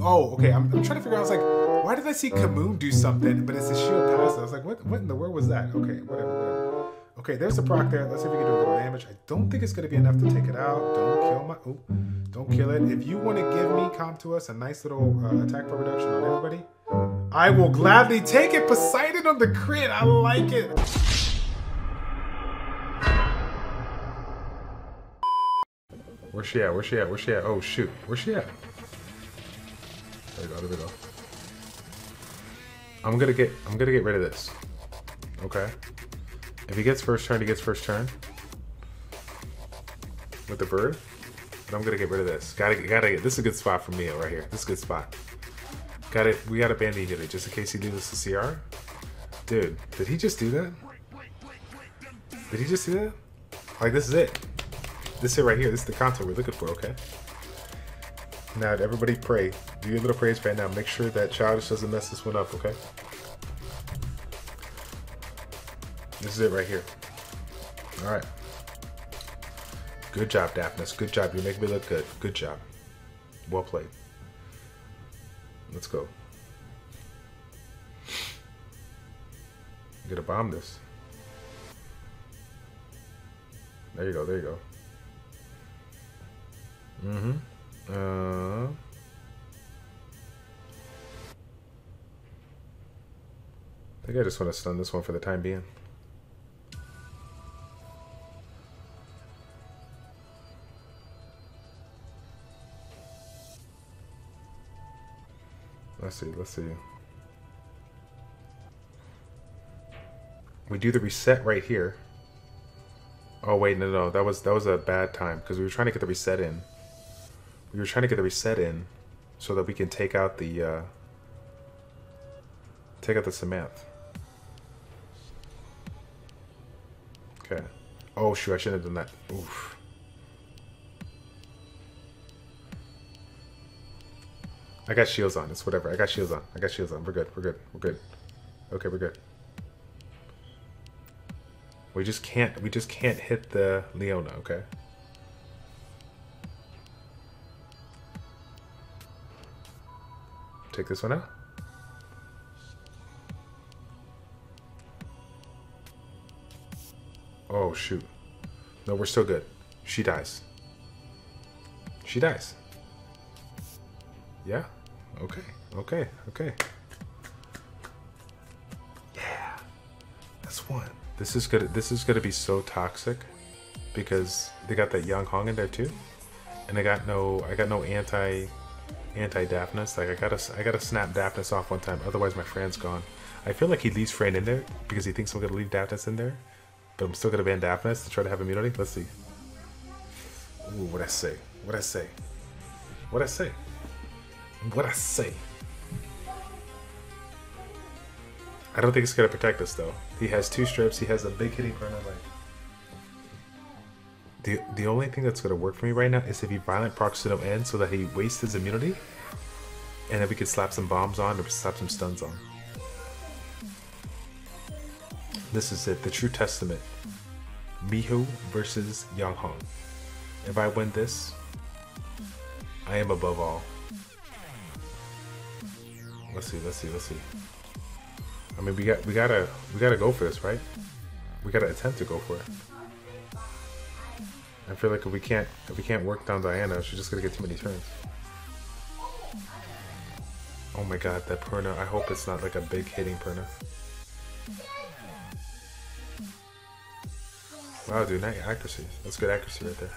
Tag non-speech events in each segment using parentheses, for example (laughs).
Oh, okay. I'm, I'm trying to figure out. I was like, why did I see Kamoon do something, but it's a shield pass. I was like, what? What in the world was that? Okay, whatever, whatever. Okay, there's the proc there. Let's see if we can do a little damage. I don't think it's gonna be enough to take it out. Don't kill my. Oh, don't kill it. If you want to give me comp to us a nice little uh, attack per reduction on everybody, I will gladly take it. Poseidon on the crit. I like it. Where's she at? Where's she at? Where's she at? Oh shoot. Where's she at? I'm gonna get I'm gonna get rid of this. Okay. If he gets first turn, he gets first turn. With the bird. But I'm gonna get rid of this. Gotta gotta get this is a good spot for me right here. This is a good spot. Got it. We got a bandit it just in case he us a CR. Dude, did he just do that? Did he just do that? Like this is it. This is it right here. This is the content we're looking for, okay? Now everybody pray. Do your little praise right now. Make sure that Childish doesn't mess this one up, okay? This is it right here. Alright. Good job, Daphnis. Good job. You make me look good. Good job. Well played. Let's go. I'm gonna bomb this. There you go, there you go. Mm-hmm. Uh, I think I just want to stun this one for the time being. Let's see, let's see. We do the reset right here. Oh wait, no, no, that was that was a bad time because we were trying to get the reset in. We were trying to get the reset in so that we can take out the uh, take out the Samantha. Okay. Oh shoot, I shouldn't have done that. Oof. I got shields on. It's whatever. I got shields on. I got shields on. We're good. We're good. We're good. Okay, we're good. We just can't. We just can't hit the Leona. Okay. Take this one out. Oh shoot. No, we're still good. She dies. She dies. Yeah. Okay, okay, okay. Yeah, that's one. This is gonna this is gonna be so toxic because they got that Yang Hong in there too, and I got no I got no anti anti Daphnis. Like I gotta I gotta snap Daphnis off one time, otherwise my friend's gone. I feel like he leaves Fran in there because he thinks I'm gonna leave Daphnis in there, but I'm still gonna ban Daphnis to try to have immunity. Let's see. Ooh, what I say? What I say? What I say? What I say? I don't think it's gonna protect us though. He has two strips. He has a big hitting burner. Like the the only thing that's gonna work for me right now is if he violent procs to end, so that he wastes his immunity, and then we could slap some bombs on or slap some stuns on. This is it. The true testament. Miho versus Yang Hong. If I win this, I am above all. Let's see, let's see, let's see. I mean, we got, we gotta, we gotta go for this, right? We gotta attempt to go for it. I feel like if we can't, if we can't work down Diana, she's just gonna get too many turns. Oh my god, that Perna. I hope it's not like a big hitting Perna. Wow, dude, nice accuracy. That's good accuracy right there.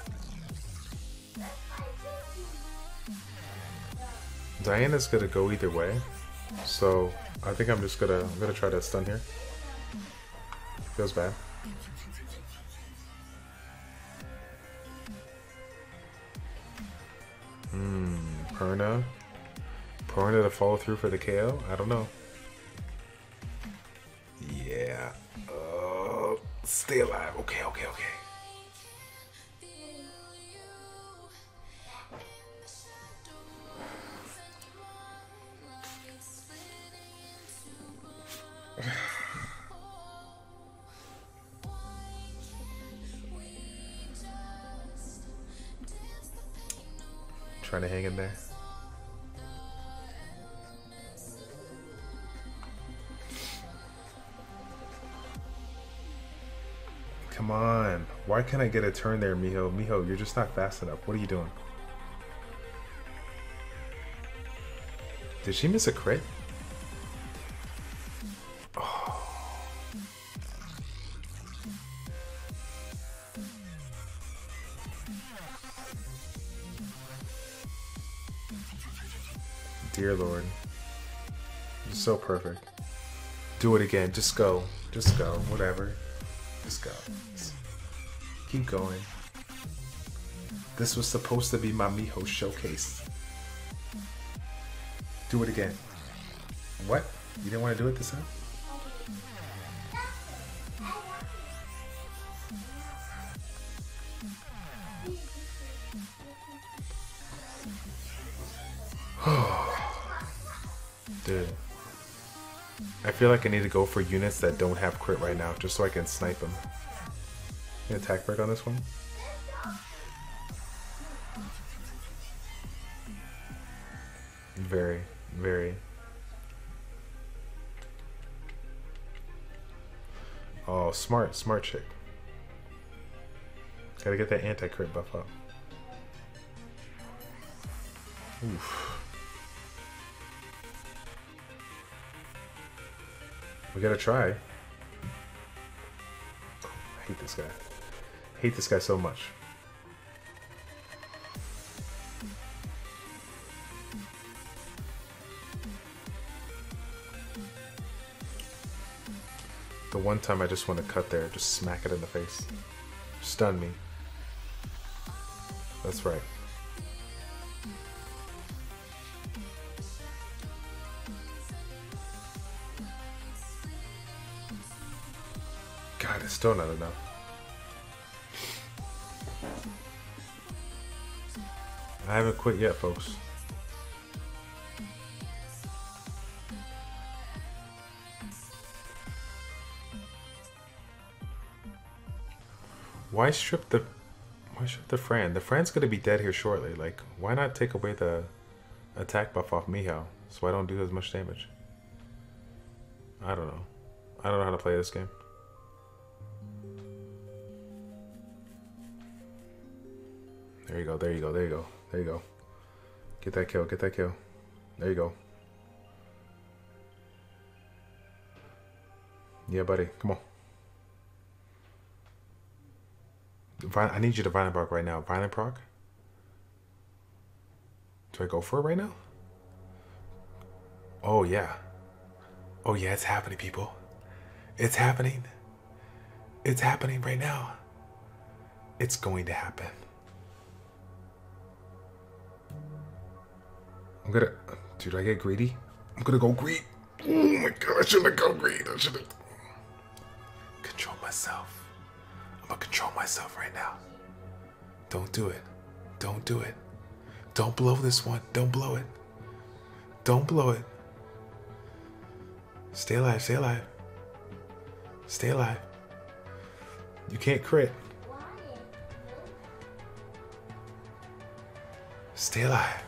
Diana's gonna go either way. So I think I'm just gonna I'm gonna try to stun here. Feels bad. Perna. Perna to follow through for the KO? I don't know. Yeah. Uh, stay alive. Okay, okay, okay. (sighs) Trying to hang in there. Why can't I get a turn there, Miho? Miho, you're just not fast enough. What are you doing? Did she miss a crit? Oh. (sighs) Dear Lord. You're so perfect. Do it again. Just go. Just go. Whatever. Just go. Keep going. This was supposed to be my Miho showcase. Do it again. What? You didn't want to do it this time? (sighs) Dude. I feel like I need to go for units that don't have crit right now, just so I can snipe them. An attack break on this one? Very, very. Oh, smart, smart chick. Gotta get that anti-crit buff up. Oof. We gotta try. I hate this guy. Hate this guy so much. The one time I just want to cut there, just smack it in the face. Stun me. That's right. God, it's still not enough. I haven't quit yet, folks. Why strip the why strip the Fran? The Fran's gonna be dead here shortly. Like, why not take away the attack buff off Miho so I don't do as much damage? I don't know. I don't know how to play this game. There you go, there you go, there you go, there you go. Get that kill, get that kill. There you go. Yeah, buddy, come on. I need you to violent proc right now. Violent proc? Do I go for it right now? Oh, yeah. Oh, yeah, it's happening, people. It's happening. It's happening right now. It's going to happen. I'm gonna, dude. I get greedy. I'm gonna go greed. Oh my god! I shouldn't gone greed. I should have control myself. I'm gonna control myself right now. Don't do it. Don't do it. Don't blow this one. Don't blow it. Don't blow it. Stay alive. Stay alive. Stay alive. You can't crit. Stay alive.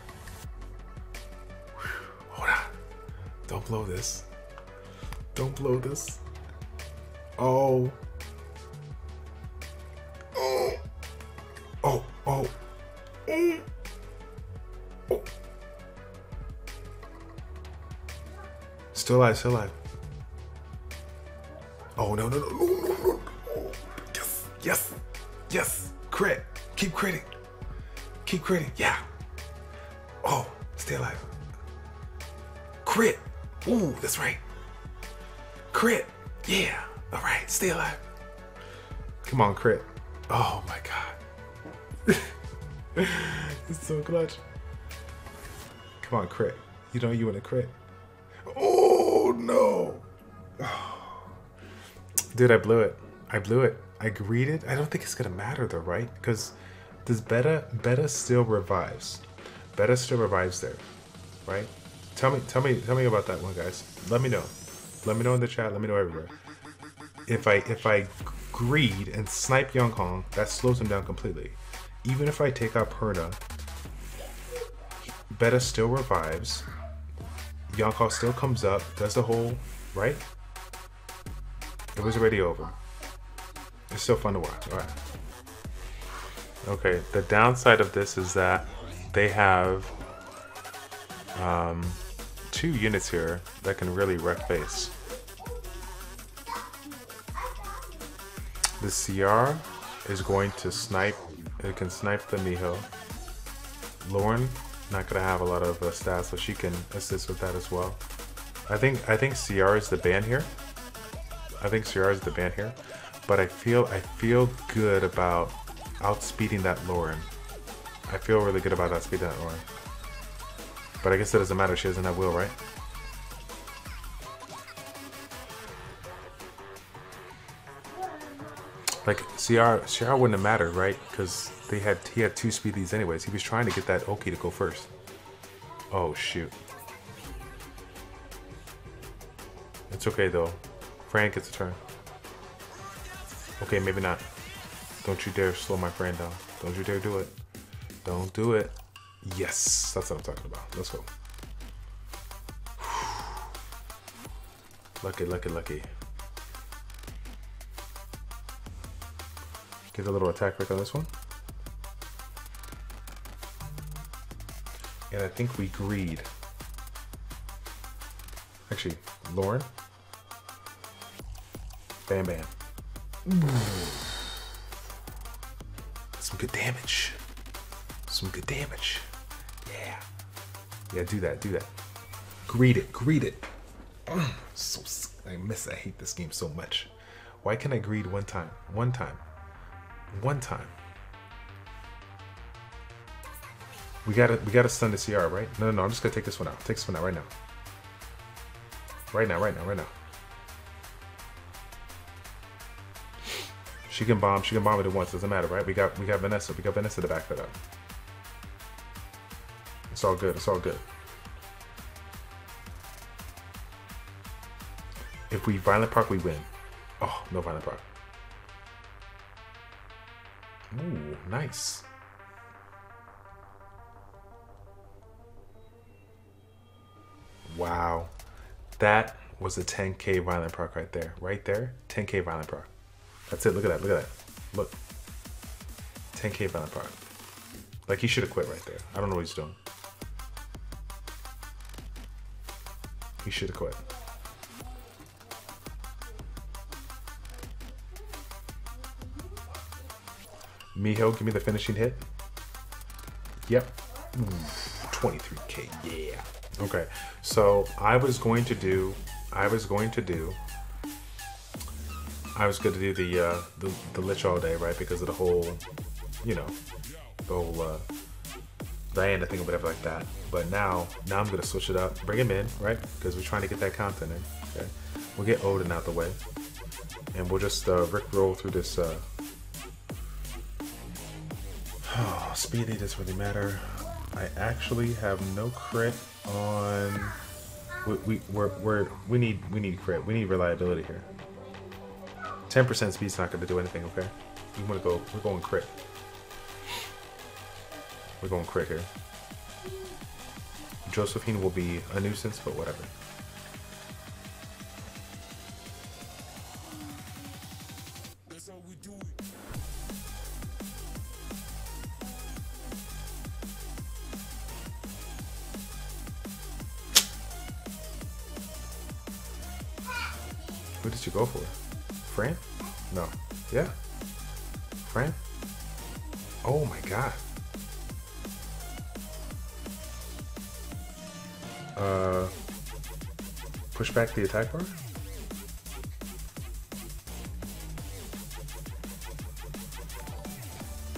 Don't blow this. Don't blow this. Oh. Oh. Oh. Oh. Oh. oh. Still alive. Still alive. Oh no no no no no no! Oh, yes yes yes! Crit. Keep critting. Keep critting. Yeah. That's right. Crit. Yeah. All right. Stay alive. Come on, crit. Oh my god. (laughs) it's so clutch. Come on, crit. You know you want to crit. Oh no. (sighs) Dude, I blew it. I blew it. I greeted. I don't think it's gonna matter though, right? Because this beta beta still revives. Beta still revives there, right? Tell me, tell me, tell me about that one, guys. Let me know. Let me know in the chat. Let me know everywhere. If I if I greed and snipe Young Kong, that slows him down completely. Even if I take out Perna, Beta still revives. Young Kong still comes up, does the whole right. It was already over. It's still fun to watch. All right. Okay, the downside of this is that they have um, two units here that can really wreck base. The CR is going to snipe, it can snipe the Miho. Lauren, not gonna have a lot of uh, stats, so she can assist with that as well. I think I think CR is the ban here. I think CR is the ban here, but I feel I feel good about outspeeding that Lauren. I feel really good about outspeeding that Lauren. But I guess it doesn't matter. She doesn't have will, right? Like CR, CR wouldn't have mattered, right? Because they had he had two speedies anyways. He was trying to get that Oki to go first. Oh shoot. It's okay though. Fran gets a turn. Okay, maybe not. Don't you dare slow my friend down. Don't you dare do it. Don't do it. Yes, that's what I'm talking about. Let's go. Lucky, lucky, lucky. Get a little attack break on this one. And I think we greed. Actually, Lauren. Bam bam. Some good damage. Some good damage. Yeah. Yeah, do that, do that. Greet it, greet it. Mm, so I miss I hate this game so much. Why can I greet one time? One time. One time. We gotta we gotta stun the CR, right? No no no, I'm just gonna take this one out. Take this one out right now. Right now, right now, right now. She can bomb, she can bomb it at once, doesn't matter, right? We got we got Vanessa, we got Vanessa to back that up. It's all good, it's all good. If we violent proc, we win. Oh, no violent proc. Ooh, nice. Wow. That was a 10k violent proc right there. Right there. 10k violent proc. That's it. Look at that. Look at that. Look. 10k violent park. Like he should have quit right there. I don't know what he's doing. Should have quit. Miho, give me the finishing hit. Yep. Ooh, 23k, yeah. Okay, so I was going to do, I was going to do, I was going to do the, uh, the, the Lich all day, right? Because of the whole, you know, the whole, uh, Diana thing or whatever like that. But now, now I'm gonna switch it up, bring him in, right? Because we're trying to get that content in. Okay, we'll get Odin out the way, and we'll just uh, Rick roll through this. Uh... (sighs) Oh, speedy doesn't really matter. I actually have no crit on. We we we're, we're, we need we need crit. We need reliability here. Ten percent speed's not gonna do anything. Okay, you want to go? We're going crit. We're going crit here. Josephine will be a nuisance, but whatever. Who did you go for? Fran? No. Yeah? Fran? Oh my god. Uh, push back the attack bar?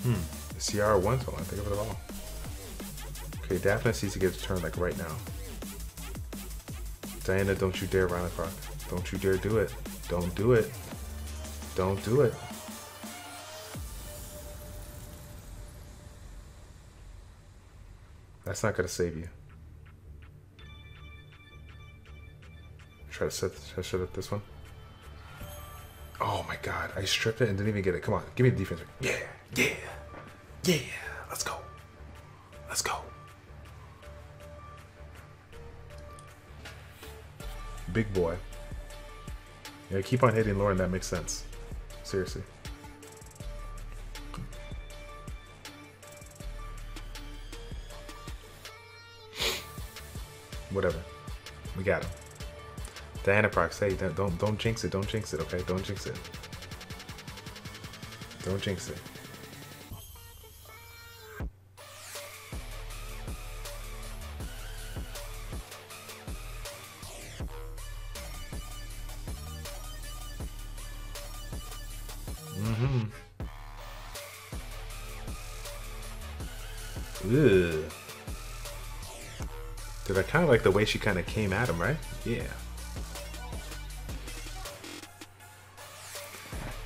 Hmm. CR one, so I think of it at all. Okay, Daphne needs to get a turn like right now. Diana, don't you dare Violent Proc. Don't you dare do it. Don't do it. Don't do it. That's not gonna save you. Try to set, try to set up this one. Oh my god, I stripped it and didn't even get it. Come on, give me the defense. Yeah, yeah, yeah, let's go. Let's go. Big boy. Yeah, keep on hitting Lauren, that makes sense. Seriously. Whatever. We got him. Diana Prox, hey, don't, don't don't jinx it. Don't jinx it, okay? Don't jinx it. Don't jinx it. Mm-hmm. Ugh. Did I kind of like the way she kind of came at him, right? Yeah.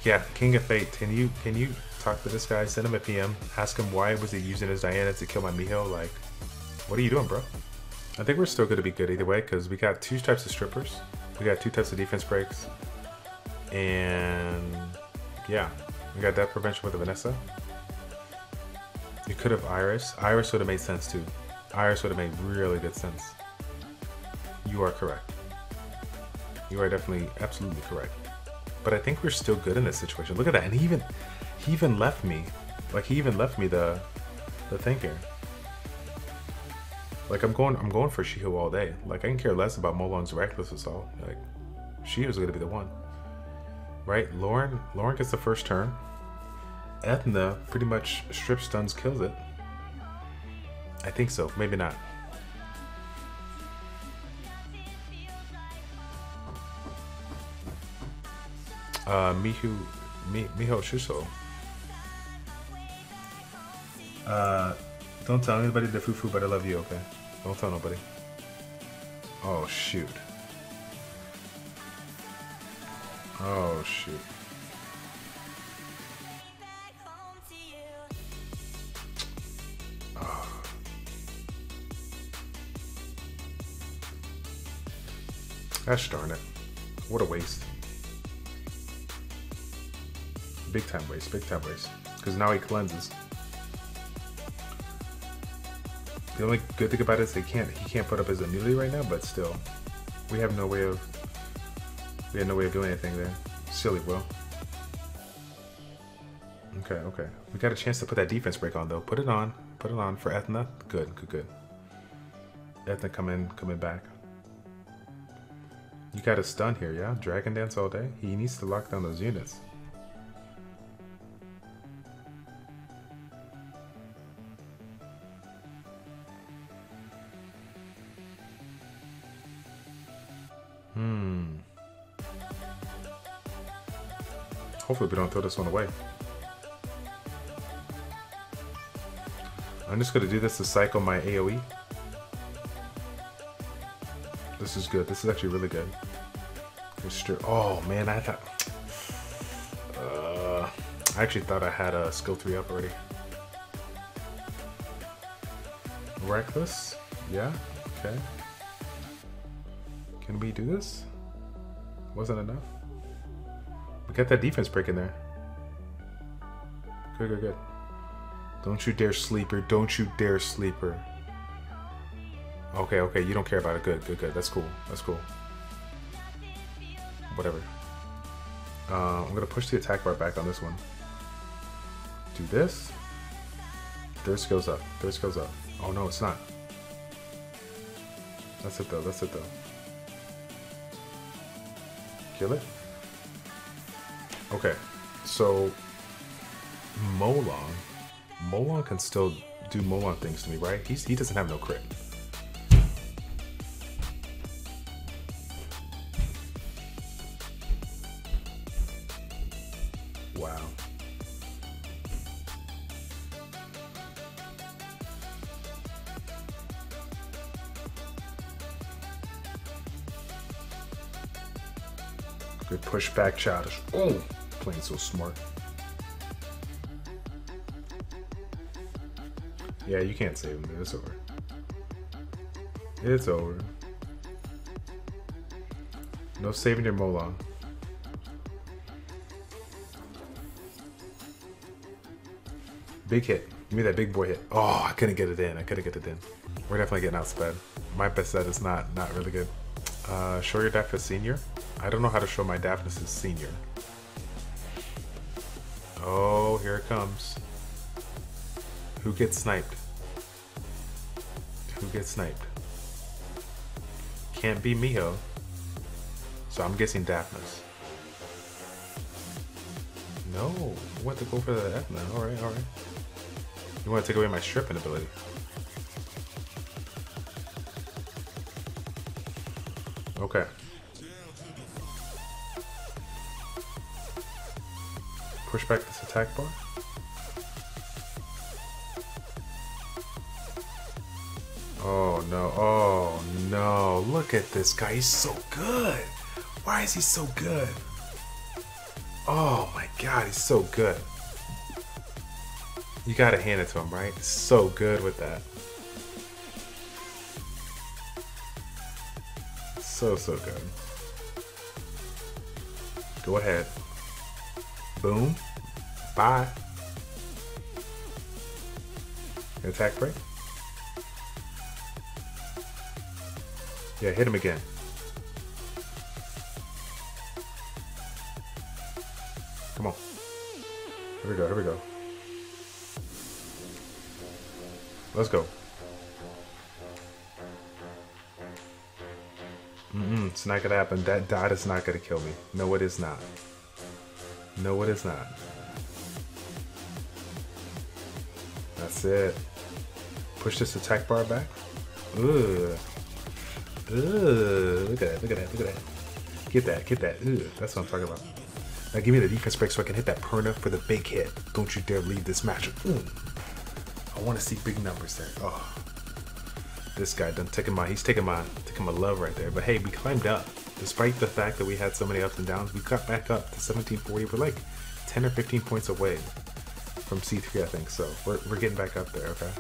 Yeah, King of Fate. Can you can you talk to this guy? Send him a PM. Ask him why was he using his Diana to kill my Miho? Like, what are you doing, bro? I think we're still going to be good either way because we got two types of strippers. We got two types of defense breaks. And yeah, we got that prevention with the Vanessa. You could have Iris. Iris would have made sense too. Iris would have made really good sense. You are correct. You are definitely absolutely correct. But I think we're still good in this situation. Look at that. And he even he even left me. Like he even left me the the here. Like I'm going I'm going for Shiho all day. Like I can care less about Molong's reckless assault. Like Shiho's gonna be the one. Right? Lauren Lauren gets the first turn. Ethna pretty much strip stuns kills it. I think so. Maybe not. Uh, Mihu, Mi, Miho Shuso. Uh, don't tell anybody the fufu, but I love you, okay? Don't tell nobody. Oh, shoot. Oh, shoot. Gosh darn it. What a waste. Big time waste, big time waste. Because now he cleanses. The only good thing about it is they can't he can't put up his immunity right now, but still. We have no way of we have no way of doing anything there. Silly Will. Okay, okay. We got a chance to put that defense break on though. Put it on. Put it on for Ethna. Good, good, good. Ethna coming coming back. You got a stun here, yeah? Dragon Dance all day? He needs to lock down those units. Hmm. Hopefully we don't throw this one away. I'm just gonna do this to cycle my AoE. This is good. This is actually really good. Oh man, I thought. Uh, I actually thought I had a skill three up already. Reckless? Yeah. Okay. Can we do this? Wasn't enough. We got that defense break in there. Good, good, good. Don't you dare sleeper. Don't you dare sleeper. Okay, okay, you don't care about it. Good, good, good. That's cool. That's cool. Whatever. Uh, I'm gonna push the attack bar back on this one. Do this. Thirst goes up. Thirst goes up. Oh no, it's not. That's it though. That's it though. Kill it. Okay, so Molong, Molong can still do Molong things to me, right? He's, he doesn't have no crit. Push back childish. Oh, playing so smart. Yeah, you can't save him. It's over. It's over. No saving your Molong. Big hit. Give me that big boy hit. Oh, I couldn't get it in. I couldn't get it in. We're definitely getting outsped. My best set is not not really good. Uh, death as senior. I don't know how to show my Daphnis as senior. Oh, here it comes. Who gets sniped? Who gets sniped? can't be Miho. So I'm guessing Daphnis. No, I want to go for the now. Alright, alright. You want to take away my stripping ability. Push back this attack bar. Oh no, oh no, look at this guy, he's so good! Why is he so good? Oh my god, he's so good. You gotta hand it to him, right? So good with that. So, so good. Go ahead. Boom. Bye. Attack break. Yeah, hit him again. Come on. Here we go, here we go. Let's go. Mm-mm, it's not gonna happen. That dot is not gonna kill me. No, it is not. No, it is not. That's it. Push this attack bar back. Ugh. Ugh. Look at that, look at that, look at that. Get that, get that. Ugh. That's what I'm talking about. Now give me the defense break so I can hit that Perna for the big hit. Don't you dare leave this match. Mm. I want to see big numbers there. Oh, this guy done taking my he's taking my taking my love right there. But hey, we climbed up. Despite the fact that we had so many ups and downs, we got back up to 1740. We're like 10 or 15 points away from C3, I think. So we're, we're getting back up there, okay?